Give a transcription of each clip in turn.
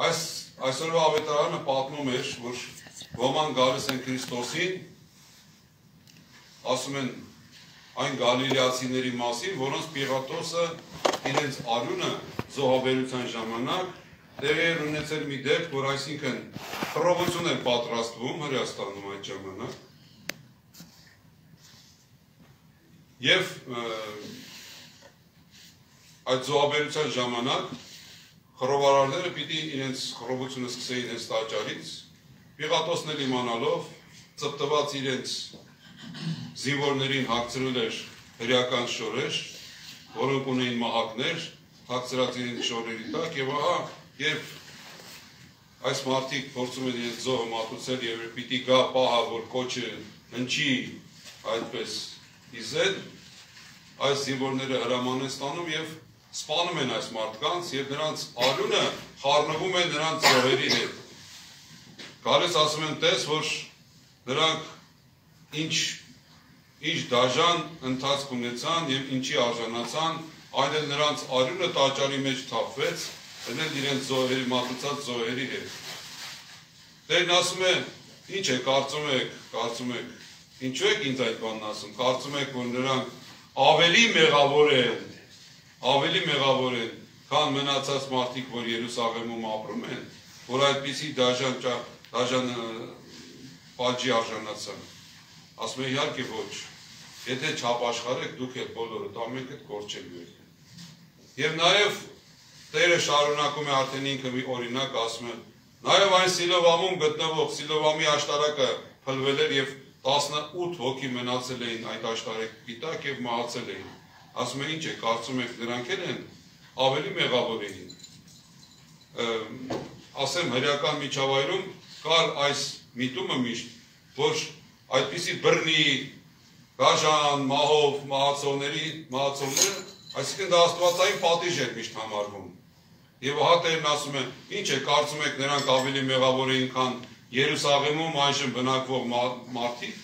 Այս այսօրվա ավետարանը պատմում էր, որ ոման գալիս են Քրիստոսին, ասում են այն գալիլեացիների մասին, որոնց Պիղատոսը իրենց արյունը զոհաբերության ժամանակ տեղի էր ունեցել մի դեպք, որ այսինքն խռովություն էր պատրաստվում Հրեաստանում այդ ժամանակ։ Եվ այդ զոհաբերության ժամանակ խռովարարները պիտի իրենց խռովությունը սկսեին հենց տաճարից, Պիղատոսն իմանալով ծպտված իրենց զինվորներին հագցրել էր հրեական շորեր, որոնք ունեին մահակներ, հագցրած իրենց շորերի տակ եւ ահա երբ այս մարդիկ փորձում են իրենց զոհը մատուցել եւ պիտի գա պահա որ կոչը հնչի այդպես իզել այս զինվորները հրաման են ստանում եւ սպանում են այս մարդկանց եւ նրանց արյունը խառնվում է նրանց զոհերի հետ գալիս ասում են տես որ նրանք ինչ ինչ դաժան ընթացք ունեցան եւ ինչի արժանացան, այն էլ նրանց արյունը տաճարի մեջ թափվեց, դնել իրենց զոհերի մատուցած զոհերի հետ։ Տերն ասում է, ինչ է կարծում եք, կարծում եք, ինչու եք ինձ այդ բանն ասում, կարծում եք, որ նրանք ավելի մեղավոր են, ավելի մեղավոր են, քան մնացած մարդիկ, որ Երուսաղեմում ապրում են, որ այդպիսի դաժան դաժան պատժի արժանացան։ Ասում է իհարկե ոչ Եթե չապաշխարեք, դուք էլ բոլորդ ամենքդ կորչելու եք։ Եվ նաև Տերը շարունակում է արդեն ինքը մի օրինակ ասում է, նաև այն Սիլովամում գտնվող Սիլովամի աշտարակը փլվել էր եւ 18 հոգի մնացել էին այդ աշտարակի տակ եւ մահացել էին։ Ասում է ինչ է, կարծում եք նրանք են ավելի մեղավոր էին։ Ասեմ հրեական միջավայրում կար այս միտումը միշտ, որ այդպիսի բռնի դաժան, մահով, մահացողների, մահացողները, այսինքն դա աստվածային պատիժ էր միշտ համարվում։ Եվ ահա Տերն ասում է, ինչ է, կարծում եք նրանք ավելի մեղավոր էին, քան Երուսաղեմում այժմ բնակվող մարդիկ։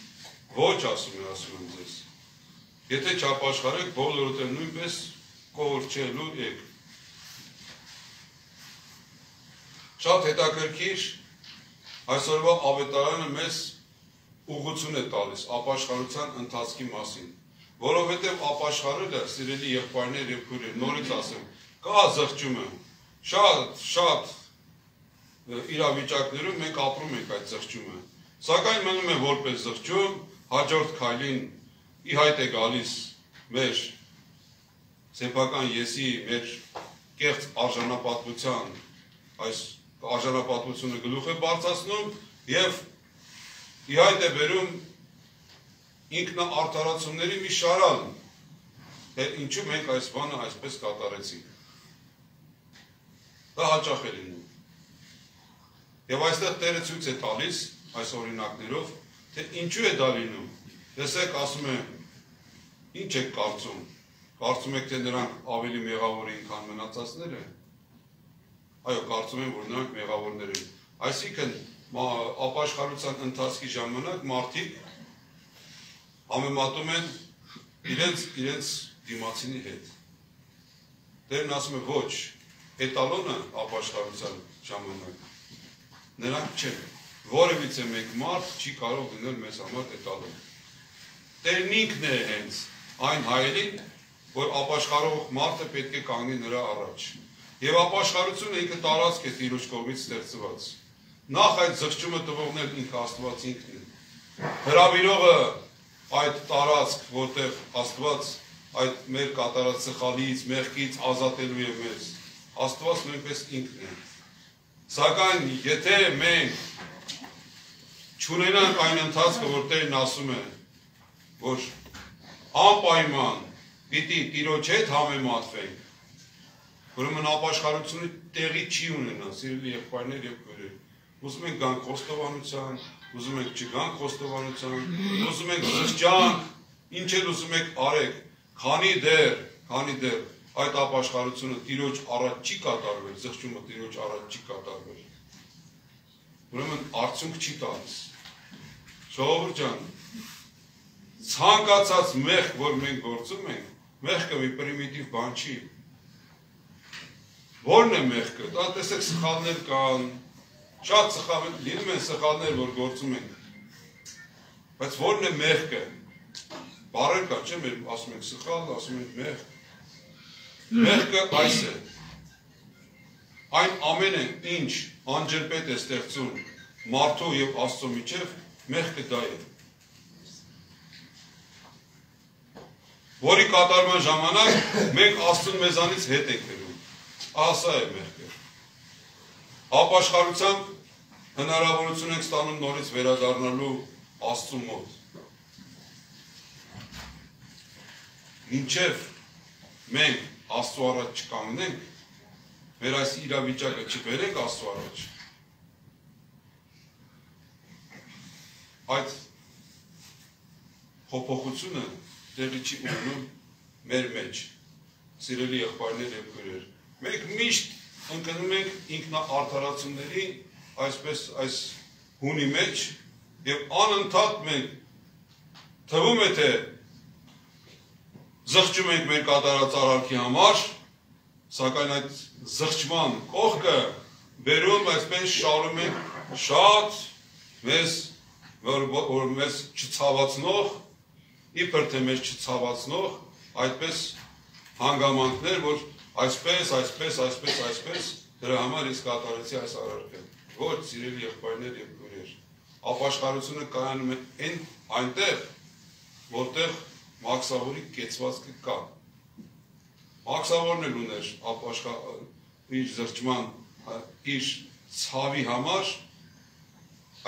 Ոչ, ասում է, ասում եմ Եթե չապաշխարեք, բոլորդ էլ նույնպես կորչելու եք։ Շատ հետաքրքիր այսօրվա ավետարանը մեզ ուղղություն է տալիս ապաշխարության ընթացքի մասին, որովհետև ապաշխարելը, սիրելի եղբայրներ եւ քույրեր, նորից ասեմ, կա զղջումը։ Շատ, շատ իրավիճակներում մենք ապրում ենք այդ զղջումը։ Սակայն մնում է որպես զղջում, հաջորդ քայլին ի հայտ է գալիս մեր սեփական եսի, մեր կեղծ արժանապատվության այս արժանապատվությունը գլուխ է բարձրացնում եւ իհայտ է բերում ինքնա արդարացումների մի շարան, թե ինչու մենք այս բանը այսպես կատարեցինք։ Դա հաճախ է լինում։ Եվ այստեղ Տերը ցույց է տալիս այս օրինակներով, թե ինչու է դա լինում։ Տեսեք, ասում է, ինչ եք կարծում։ Կարծում եք, թե նրանք ավելի մեղավոր էին, քան մնացածները։ Այո, կարծում եմ, որ նրանք մեղավորներ են։ Այսինքն ապաշխարության ընթացքի ժամանակ մարդիկ համեմատում են իրենց իրենց դիմացինի հետ։ Տերն ասում է ոչ, էտալոնը ապաշխարության ժամանակ նրանք չեն։ Որևիցե մեկ մարդ չի կարող լինել մեզ համար էտալոն։ Տերն ինքն է հենց այն հայելին, որ ապաշխարող մարդը պետք է կանգնի նրա առաջ։ Եվ ապաշխարությունը ինքը տարածք է Տիրոջ կողմից ստեղծված նախ այդ զղջումը տվողն էլ ինքը Աստված ինքն է։ Հրավիրողը այդ տարածք, որտեղ Աստված այդ մեր կատարած սխալից, մեղքից ազատելու է մեզ, Աստված նույնպես ինքն է։ Սակայն եթե մենք չունենանք այն ընթացքը, որ Տերն ասում է, որ անպայման պիտի Տիրոջ հետ համեմատվենք, ուրեմն ապաշխարությունը տեղի չի ունենա, սիրելի եղբայրներ եւ քույրեր ուզում ենք գանք խոստովանության, ուզում ենք չգանք խոստովանության, ուզում ենք զղջանք, ինչ էլ ուզում եք արեք, քանի դեր, քանի դեր այդ ապաշխարությունը տիրոջ առաջ չի կատարվել, զղջումը տիրոջ առաջ չի կատարվել։ Ուրեմն արդյունք չի տալիս։ Ժողովուրդ ջան, ցանկացած մեղք, որ մենք գործում ենք, մեղքը մի պրիմիտիվ բան չի։ Որն է մեղքը։ Դա տեսեք սխալներ կան, շատ սխալ լինում են սխալներ, որ գործում են։ Բայց որն է մեղքը։ Բարեր կա, չէ՞, մեր ասում ենք սխալ, ասում ենք մեղ։ Մեղքը այս է։ Այն ամենը, ինչ անջրպետ է ստեղծում մարդու եւ Աստծո միջև, մեղքը դա է։ Որի կատարման ժամանակ մենք Աստծուն մեզանից հետ ենք գնում։ Ասա է մեղքը։ Ապաշխարությամբ հնարավորություն ենք ստանում նորից վերադառնալու Աստծու մոտ։ Մինչև մենք Աստծո առաջ չկանգնենք, մեր այս իրավիճակը չբերենք Աստծո առաջ, այդ փոփոխությունը տեղի չի ունենում մեր մեջ, սիրելի եղբայրներ եւ քույրեր։ Մենք միշտ ընկնում ենք ինքնաարթարացումների այսպես այս հունի մեջ եւ անընդհատ մենք թվում է թե զղջում ենք մեր կատարած արարքի համար, սակայն այդ զղջման կողքը վերում այսպես շարում ենք շատ մեզ որ մեզ չցավացնող իբր թե մեզ չցավացնող այդպես հանգամանքներ, որ այսպես, այսպես, այսպես, այսպես դրա համար իսկ կատարեցի այս արարքը։ Ոչ, սիրելի եղբայրներ եւ ապաշխարությունը կայանում է այն այնտեղ, որտեղ Մաքսավորի կեցվածքը կա։ Մաքսավորն էլ ուներ ապաշխար իր զրճման իր ցավի համար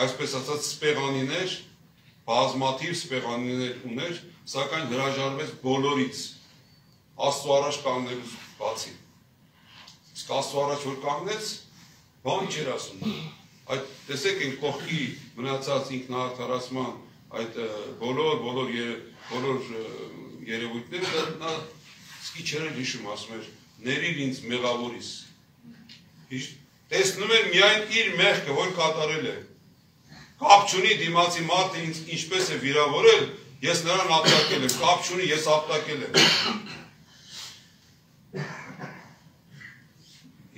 այսպես ասած սպեղանիներ, բազմաթիվ սպեղանիներ ուներ, սակայն հրաժարվեց բոլորից Աստծո առաջ կանգնելուց բացի։ Իսկ Աստծո առաջ որ կանգնեց, բան չէր ասում այդ տեսեք այն կողքի մնացած ինքնահարթարացման այդ բոլոր բոլոր բոլոր երևույթները նա սկի չեր հիշում ասում էր ներիր ինձ մեղավորիս տեսնում էր միայն իր մեղքը որ կատարել է կապ չունի դիմացի մարդը ինձ ինչպես է վիրավորել ես նրան ապտակել եմ կապ չունի ես ապտակել եմ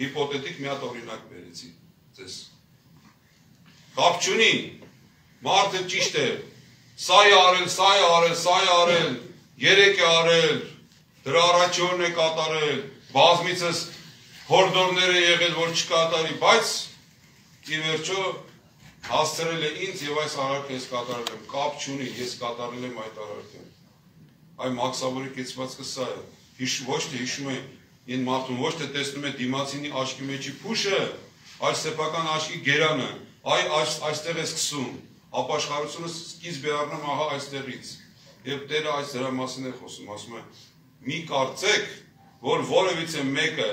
հիպոթետիկ մի հատ օրինակ բերեցի ձեզ Կապ չունի։ Մարդը ճիշտ է։ Սա է արել, սա է արել, սա է արել, երեք է արել, դրա առաջորն է կատարել, բազմիցս հորդորներ է եղել, որ չկատարի, բայց ի վերջո հասցրել է ինձ եւ այս արարքը ես կատարել եմ։ Կապ չունի, ես կատարել եմ այդ արարքը։ Այ մաքսավորի կեցվածքը սա է։ Հիշ ոչ թե հիշում է ին մարդուն ոչ թե տեսնում է դիմացինի աչքի մեջի փուշը, այլ սեփական աչքի գերանը, այ այս այստեղ է սկսում ապաշխարությունը սկիզբ է առնում ահա այստեղից եւ Տերը այս դրա մասին է խոսում ասում է մի կարծեք որ որևիցե մեկը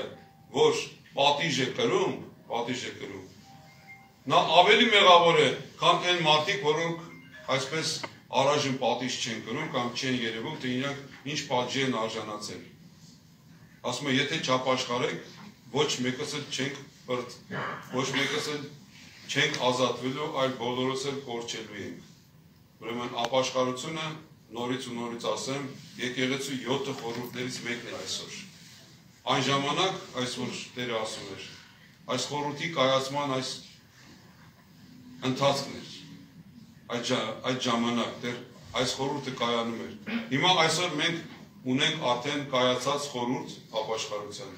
որ պատիժ է կրում պատիժ է կրում նա ավելի մեղավոր է քան այն մարդիկ որոնք այսպես առայժմ պատիժ չեն կրում կամ չեն երևում թե իրանք ինչ պատժի են արժանացել ասում է եթե չապաշխարեք ոչ մեկս էլ չենք բրդ ոչ մեկս էլ չենք ազատվելու, այլ բոլորս էլ կորչելու ենք։ Ուրեմն ապաշխարությունը նորից ու նորից ասեմ, եկեղեցու 7 խորհուրդներից մեկն է այսօր։ Այն ժամանակ, այսօր Տերը ասում էր, այս խորհրդի կայացման այս ընթացքն էր։ Այդ այդ ժամանակ դեռ այս խորհուրդը կայանում էր։ Հիմա այսօր մենք ունենք արդեն կայացած խորհուրդ ապաշխարության,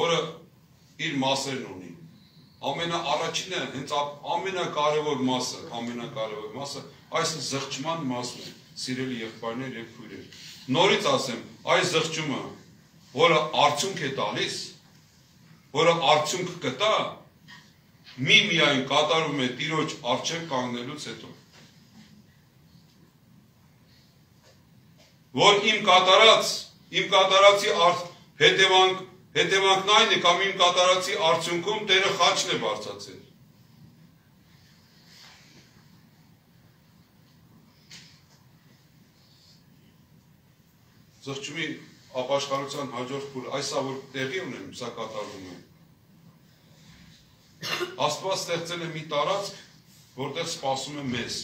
որը իր մասերն ունի ամենաառաջինը, հենց ամենակարևոր մասը, ամենակարևոր մասը այս զղջման մասն է, սիրելի եղբայրներ եւ քույրեր։ Նորից ասեմ, այս զղջումը, որը արդյունք է տալիս, որը արդյունք կտա, մի միայն կատարում է Տիրոջ արժեք կանգնելուց հետո։ Որ իմ կատարած, իմ կատարածի հետևանք Հետևանքն այն է կամ իմ կատարածի արդյունքում Տերը խաչն է բարձացել։ Զղջումի ապաշխարության հաջորդ փուլ այսա որ տեղի ունեն, սա կատարվում է։ Աստված ստեղծել է մի տարածք, որտեղ սպասում է մեզ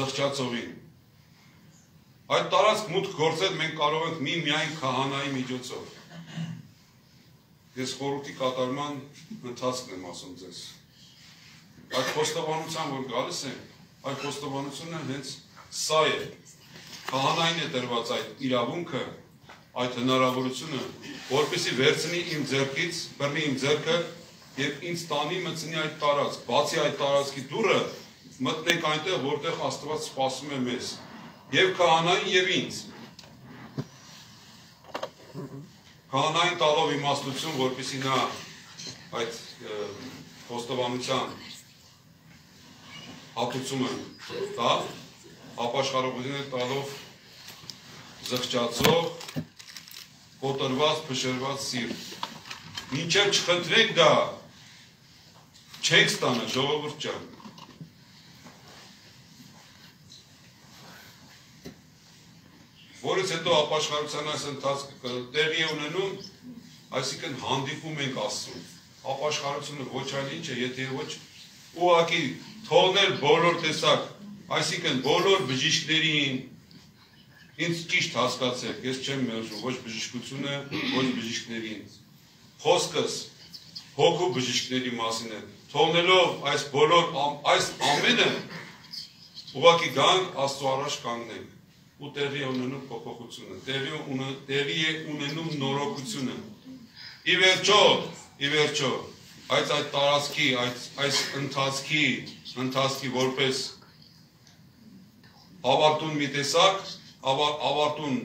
զղջացողին։ Այդ տարածք մուտք գործել մենք կարող ենք մի միայն քահանայի միջոցով Ես խորհրդի կատարման ընթացքն եմ ասում ձեզ։ Այդ խոստովանության, որ գալիս է, այդ խոստովանությունը հենց սա է։ Քահանային է տրված այդ իրավունքը, այդ հնարավորությունը, որպեսի վերցնի իմ ձեռքից, բռնի իմ ձեռքը եւ ինձ տանի մտցնի այդ տարածք, բացի այդ տարածքի դուռը մտնենք այնտեղ, որտեղ Աստված սպասում է մեզ։ Եվ քահանային եւ ինձ Քահանային տալով իմաստություն, որպեսի նա այդ խոստովանության հատուցումը տա, ապաշխարողությունը տալով զղջացող, կոտրված, փշրված սիրտ։ Մինչև չխնդրենք դա, չենք ստանա ժողովուրդ ջան։ որից հետո ապաշխարության այս ընթացքը տեղի է ունենում, այսինքն հանդիպում ենք Աստծուն։ Ապաշխարությունը ոչ այլ ինչ է, եթե ոչ ուղակի թողնել բոլոր տեսակ, այսինքն բոլոր բժիշկներին ինձ ճիշտ հասկացեք, ես չեմ մերժում ոչ բժշկությունը, ոչ բժիշկներին։ Խոսքս հոգու բժիշկների մասին է։ Թողնելով այս բոլոր այս ամենը ուղակի գանք Աստծո առաջ կանգնենք ու տեղի ունենում փոփոխությունը, տեղի ունը տեղի է ունենում նորոգությունը։ Ի վերջո, ի վերջո, այս այդ տարածքի, այս այս ընթացքի, ընթացքի որպես ավարտուն մի տեսակ, ավարտուն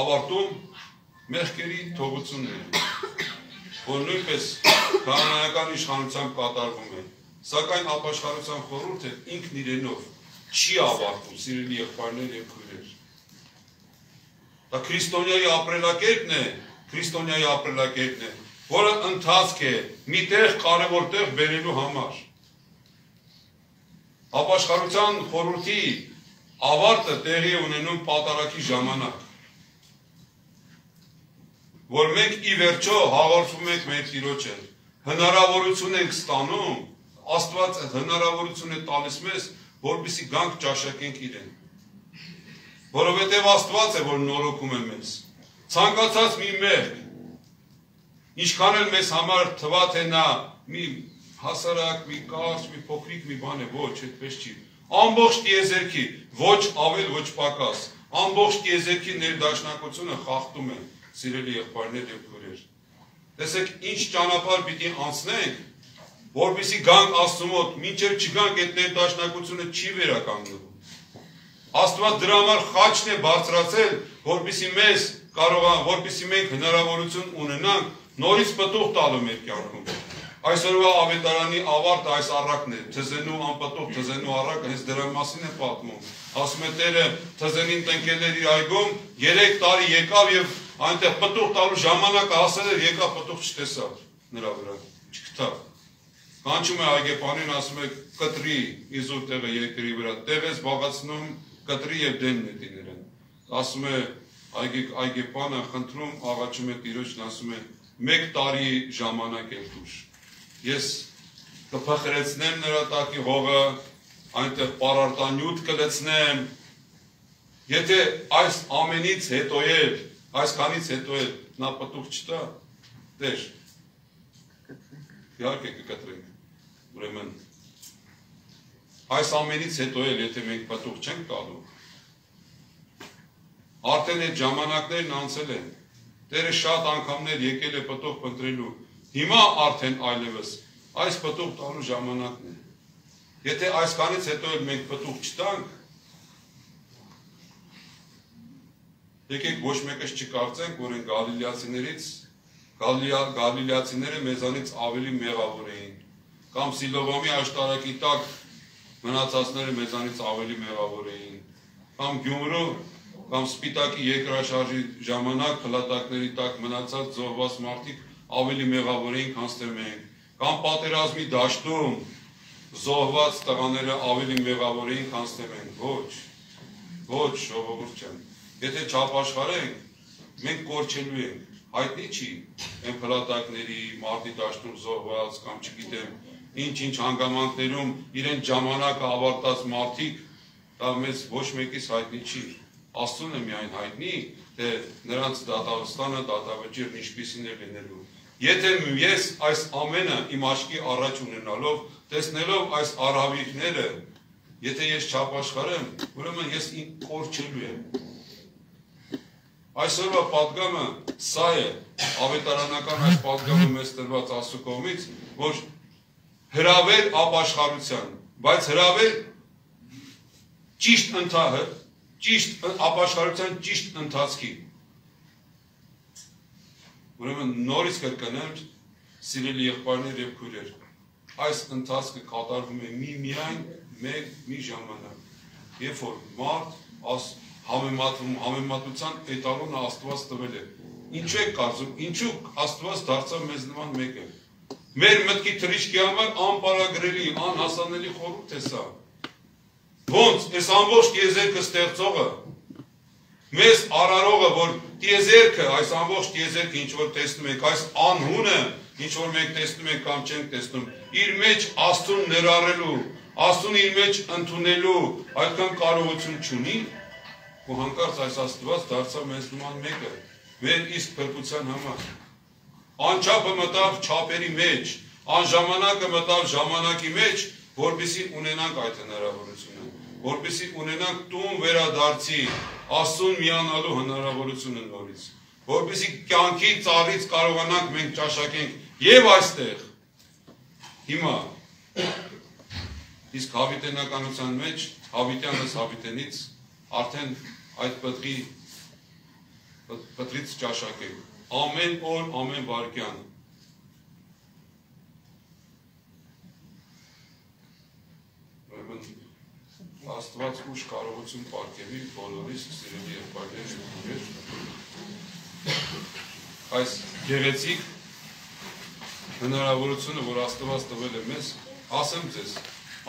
ավարտում մեղքերի թողությունն է, որ նույնպես կանոնական իշխանությամբ կատարվում է։ Սակայն ապաշխարության խորհուրդը ինքն իրենով չի ավարտում, սիրելի եղբայրներ եւ քույրեր։ Դա քրիստոնյայի ապրելակերպն է, քրիստոնյայի ապրելակերպն է, որը ընթացք է մի տեղ կարևոր տեղ բերելու համար։ Ապաշխարության խորհրդի ավարտը տեղի ունենում պատարակի ժամանակ որ մենք ի վերջո հաղորդում ենք մեր Տիրոջը, հնարավորություն ենք ստանում, Աստված հնարավորություն է տալիս մեզ որպեսի գանք ճաշակենք իրեն։ Որովհետև Աստված է, որ նորոգում է մեզ։ Ցանկացած մի մեղք, ինչքան էլ մեզ համար թվա թե նա մի հասարակ, մի կարճ, մի փոքրիկ մի բան է, ոչ, այդպես չի։ Ամբողջ տիեզերքի, ոչ ավել, ոչ պակաս, ամբողջ տիեզերքի ներդաշնակությունը խախտում է, սիրելի եղբայրներ եւ քույրեր։ Տեսեք, ինչ ճանապարհ պիտի անցնենք, որպեսի գանք Աստծո մոտ, մինչև չգանք այդ ներդաշնակությունը չի վերականգնվում։ Աստված դրա համար խաչն է բարձրացել, որպեսի մեզ կարողան, որպեսի մենք հնարավորություն ունենանք նորից պտուղ տալու մեր կյանքում։ Այսօրվա ավետարանի ավարտը այս առակն է, թզենու անպտուղ թզենու առակը հենց դրա մասին է պատմում։ Ասում է Տերը թզենին տնկել էր իր այգում, 3 տարի եկավ եւ այնտեղ պտուղ տալու ժամանակը հասել էր, եկավ պտուղ չտեսավ նրա վրա, չգտավ։ Կանչում է այգեպանին, ասում է կտրի իզուր տեղը երկրի վրա, տեղ ես բաղացնում կտրի եւ դենն է դիներեն։ Ասում է այգեպանը խնդրում, աղաչում է տիրոջն, ասում է մեկ տարի ժամանակ է դուշ։ Ես կփխրեցնեմ նրա տակի հողը, այնտեղ պարարտանյութ կլեցնեմ։ Եթե այս ամենից հետո էլ, այսքանից հետո էլ նա պտուղ չտա, դեր, իհարկե կկտրենք Ուրեմն այս ամենից հետո էլ եթե մենք պատուղ չենք տալու, արդեն այդ ժամանակներն անցել են։ Տերը շատ անգամներ եկել է պտուղ փնտրելու։ Հիմա արդեն այլևս այս պտուղ տալու ժամանակն է։ Եթե այսքանից հետո էլ մենք պտուղ չտանք, եկեք ոչ մեկս չկարծենք, որ են գալիլեացիներից գալիլեացիները մեզանից ավելի մեղավոր էին կամ Սիլովամի աշտարակի տակ մնացածները մեզանից ավելի մեղավոր էին, կամ Գյումրու կամ Սպիտակի երկրաշարժի ժամանակ փլատակների տակ մնացած զոհված մարդիկ ավելի մեղավոր էին, քան թե մենք, կամ պատերազմի դաշտում զոհված տղաները ավելի մեղավոր էին, քան թե մենք։ Ոչ։ Ոչ, ժողովուրդ ջան։ Եթե չապաշխարենք, մենք կորչելու ենք հայտնի չի այն փլատակների մարտի դաշտում զոհված կամ չգիտեմ ինչ-ինչ հանգամանքներում իրեն ժամանակը ավարտած մարդիկ դա մեզ ոչ մեկից հայտնի չի։ Աստծուն է միայն հայտնի, թե նրանց դատավստանը, դատավճիրն ինչպիսին է լինելու։ Եթե ես այս ամենը իմ աչքի առաջ ունենալով, տեսնելով այս արհավիրքները, եթե ես չապաշխարեմ, ուրեմն ես կորչելու եմ։ Այսօրվա պատգամը սա է, ավետարանական այս պատգամը մեզ տրված Աստծո կողմից, որ հրավեր ապաշխարության, բայց հրավեր ճիշտ ընթահը, ճիշտ ապաշխարության ճիշտ ընթացքի։ Ուրեմն նորից կրկնել սիրելի եղբայրներ եւ քույրեր, այս ընթացքը կատարվում է մի միայն մեկ մի ժամանակ, երբ որ մարդ Աստծո համեմատվում համեմատության էտալոնը Աստված տվել է։ Ինչու է կարծում, ինչու Աստված դարձավ մեզ նման մեկը։ Մեր մտքի թրիչքի համար անպարագրելի, անհասանելի խորհուրդ է սա։ Ոնց այս ամբողջ եզերքը ստեղծողը մեզ արարողը, որ տիեզերքը, այս ամբողջ տիեզերքը ինչ որ տեսնում եք, այս անհունը, ինչ որ մենք տեսնում ենք կամ չենք տեսնում, իր մեջ Աստուն ներառելու, Աստուն իր մեջ ընդունելու այդքան կարողություն չունի, ու հանկարծ այս Աստված դարձավ մեզ նման մեկը, մեր իսկ փրկության համար։ Անչափը մտավ չափերի մեջ, անժամանակը մտավ ժամանակի մեջ, որբիսի ունենանք այդ հնարավորությունը, որբիսի ունենանք տուն վերադարձի, Աստծուն միանալու հնարավորությունը նորից, որպեսի կյանքի ծառից կարողանանք մենք ճաշակենք եւ այստեղ։ Հիմա իսկ հավիտենականության մեջ հավիտյանս հավիտենից արդեն այդ պտղի պտրից ճաշակենք ամեն օր, ամեն վարքյան Աստված ուշ կարողություն պարգևի բոլորիս սիրելի եղբայրներ շնորհիվ։ Այս գեղեցիկ հնարավորությունը, որ Աստված տվել է մեզ, ասեմ ձեզ,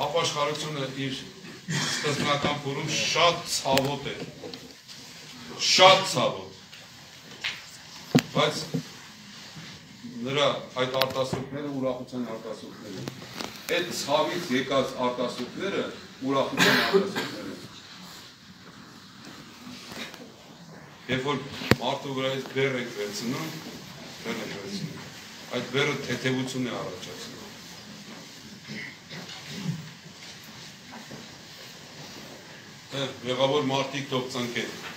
ապաշխարությունը իր սկզբնական փորում շատ ցավոտ է։ Շատ ցավոտ։ Բայց նրա այդ արտասուքները ուրախության արտասուքներ են։ Այդ ցավից եկած արտասուքները ուրախության արտասուքները։ Երբ որ մարդու վրայից բեռ եք վերցնում, բեռ եք վերցնում, այդ բեռը թեթևություն է առաջացնում։ Մեղավոր մարդիկ թող ծնկեն։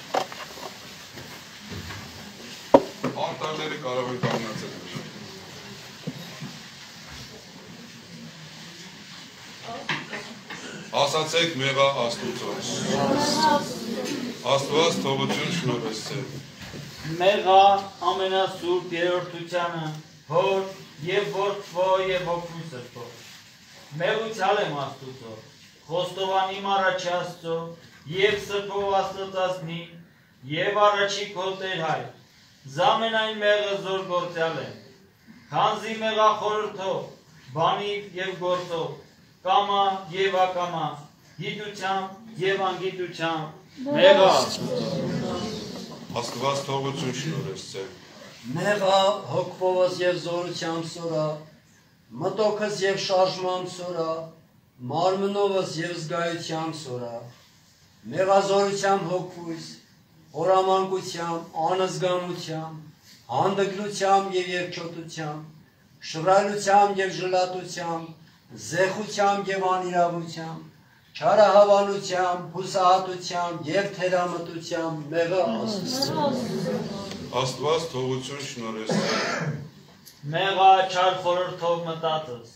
Արտարները կարող են կանգնացել։ Ասացեք մեղա Աստուծո։ Աստված թողություն շնորհես ձեզ։ Մեղա ամենասուրբ երրորդությանը հոր եւ որդվո եւ հոգու սրբո։ Մեղուցյալ եմ Աստուծո, խոստովանի առաջ Աստծո եւ սրբով Աստծածնի եւ առաջի քո Տեր հայ։ Զամենայն մեղը զոր գործյալ եմ։ Քանզի մեղա խորհրդով, բանի եւ գործով կամա եւ ակամա, գիտությամբ եւ անգիտությամբ մեղա։ Աստված թողություն շնորհես ձեր։ Մեղա հոգվովս եւ զորությամբ սորա, մտոքս եւ շարժմամբ սորա, մարմնովս եւ զգայությամբ սորա, մեղազորությամբ հոգվույս, օրամանկությամբ, անզգամությամբ, հանդգնությամբ եւ երկչոտությամբ, շռայլությամբ եւ ժլատությամբ, զեխությամբ եւ անիրավությամբ, չարահավանությամբ, հուսահատությամբ եւ թերամտությամբ մեղը Աստծո։ Աստված թողություն շնորհես։ Մեղա չար խորհրդով մտածս,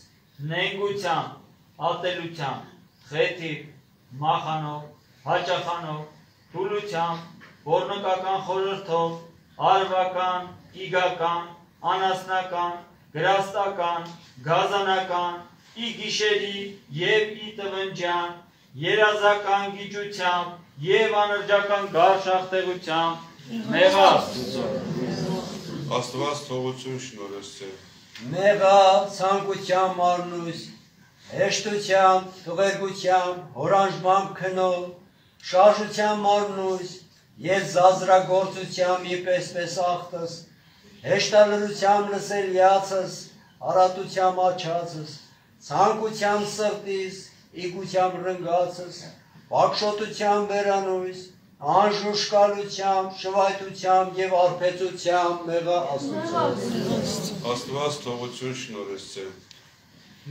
նենգությամբ, ատելությամբ, խեթիվ, մախանով, հաճախանով, թուլությամբ, որնկական խորհրդով, արվական, իգական, անասնական, գրաստական, գազանական, ի գիշերի եւ ի տվնջան, երազական գիճությամբ եւ անրջական գարշախտեղությամբ մեղա Աստված թողություն շնորհես ձեր։ Մեղա ցանկությամբ մարնուս, հեշտությամբ, թողերգությամբ, հորանժմամբ քնով, շարժությամբ մարնուս, եւ զազրագործությամբ իպեսպես ախտս, հեշտալրությամբ լսել յացս, արատությամբ աչածս, ցանկությամբ սրտիս, իգությամբ ռնգացս, բակշոտությամբ վերանույս, անժուշկալությամբ, շվայտությամբ եւ արփեցությամբ մեղա Աստծո։ Աստված թողություն շնորհես ձեր։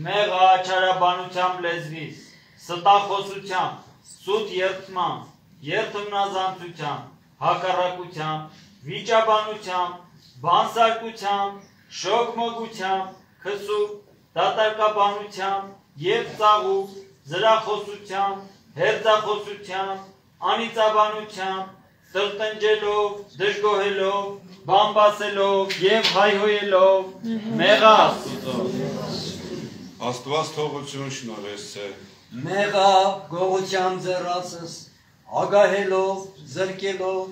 Մեղա չարաբանությամբ լեզվիս, ստախոսությամբ, սուտ երթմամբ, երթմնազանցությամբ, հակառակությամբ, վիճաբանությամբ, բանսարկությամբ, շոգմոգությամբ, քսու, դատարկաբանությամբ եւ ծաղուկ, զրախոսությամբ, հերձախոսությամբ, անիծաբանությամբ, տրտնջելով, դժգոհելով, բամբասելով եւ հայհոյելով մեղա Աստծո Աստված թողություն շնորհես ձեր։ Մեղա գողությամբ ձեռացս, ագահելով, զրկելով,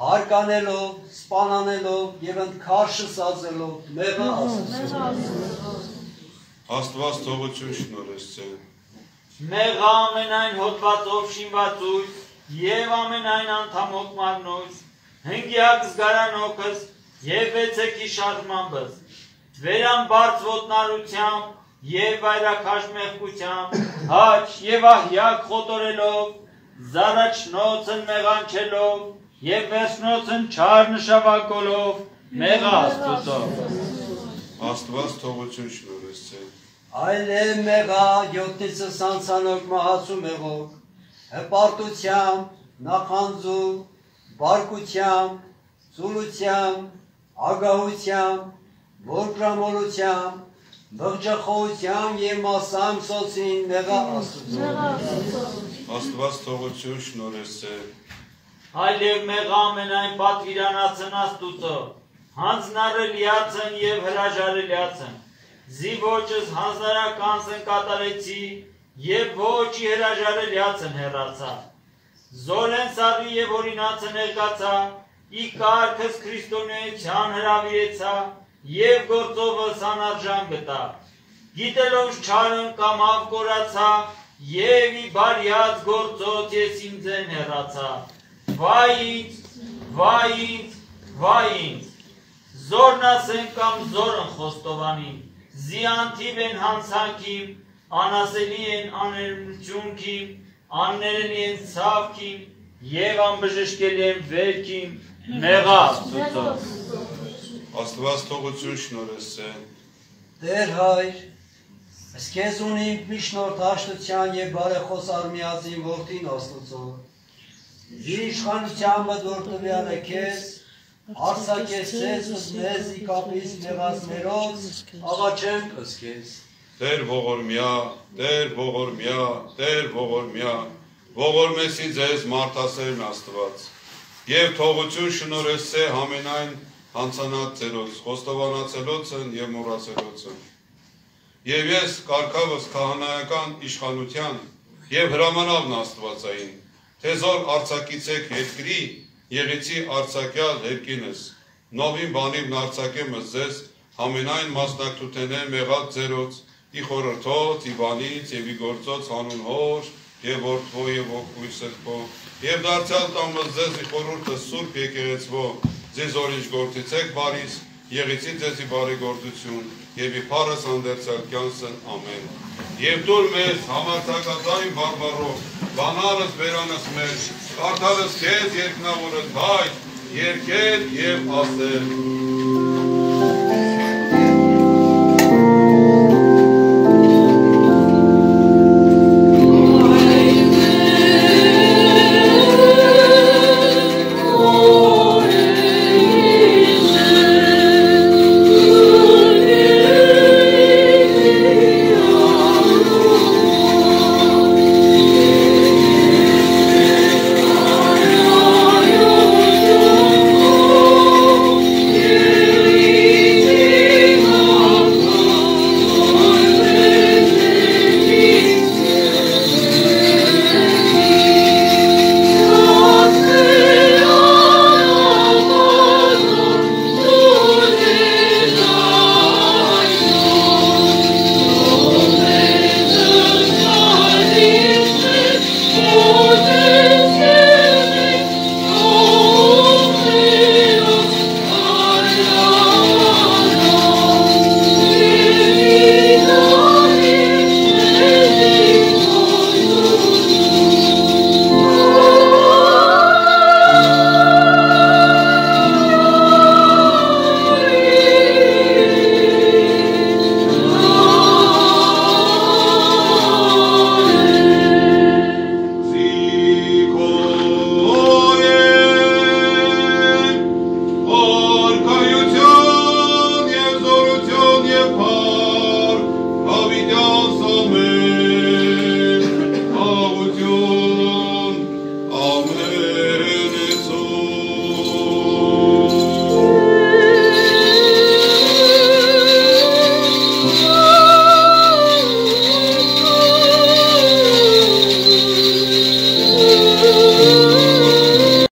հարկանելով, սպանանելով եւ ընդքաշս ածելով մեղա Աստծո։ Աստված թողություն շնորհես ձեր։ Մեղա ամենայն հոդվածով շինվածույց եւ ամենայն անդամոք մարնույց, հնգյակ զգարանոքս եւ վեցեքի շարժմամբս, վերան բարձ ոտնարությամբ եւ վայրակաշ մեղկությամբ, հաչ եւ ահյակ խոտորելով, զարաչնոցն մեղանչելով եւ վերջնոցն չար նշավակոլով մեղա Աստծո։ Աստված թողություն շնորհես ձեր։ Այլ է մեղա յոտնիցս անցանոք մահացու մեղով, հպարտությամբ, նախանձու, բարկությամբ, ծուլությամբ, ագահությամբ, որգրամոլությամբ, բղջախոհությամբ եւ մասամ սոցին մեղա Աստծո։ Աստված թողություն շնորհես ձեր։ Այլև մեղա ամենայն պատվիրանացն աստուծո, հանձնարելիացն և հրաժարելիացն, զի ոչս հանձնարականսն կատարեցի և ոչի հրաժարելիացն հեռացա, զորեն սարի և օրինացը ներկացա, ի կարգս Քրիստոնեության հրավիրեցա և գործովս անարժան գտա, գիտելով չարն կամավ կորացա և ի բարյած գործոց ես ինձեն հեռացա, վայ ինձ, վայ ինձ, վայ ինձ, զորն ասեն կամ զորն խոստովանին, զիանթիվ են հանցանքիմ, անասելի են աներնությունքիմ, աններելի են ցավքիմ, եւ անբժշկելի են վերքիմ, մեղա Աստծո։ Աստված թողություն շնորհես ձեր։ Տեր հայր, սկեզ ունիմ միշնորդ հաշտության եւ բարեխոս արմիածին որդին Աստծո։ Իր իշխանությամը դոր տվյալ է քեզ, արսակես ցես մեզ ի կապիս մեղածներով, աղաչենք ըսքեզ։ Տեր ողորմյա, Տեր ողորմյա, Տեր ողորմյա, ողորմեսի ձեզ մարդասերն Աստված։ Եվ թողություն շնորհես ցե համենայն հանցանած ծերոց, խոստովանացելոցն եւ մոռացելոցն։ Եվ ես կարկավս քահանայական իշխանության եւ հրամանալն Աստվածային, թե զոր արցակիցեք երկրի, եղեցի արցակյալ երկինս, նովին բանիվ նարցակեմս ձեզ համենայն մասնակցութենե մեղած ձերոց, ի խորհրդոց, ի բանից եւ ի գործոց հանուն հոր եւ որդվո եւ ոգույ սրբո եւ դարձյալ տամս ձեզ ի խորհուրդը սուրբ եկեղեցվո ձեզ օրինչ գործիցեք բարիս եղեցի ձեզի բարեգործություն եւ ի փառս անդերցալ կյանսն ամեն եւ դուր մեզ համարձակազային բարբարով բանալս բերանս մեր կարդալս քեզ երկնավորս հայ երկել եւ ասել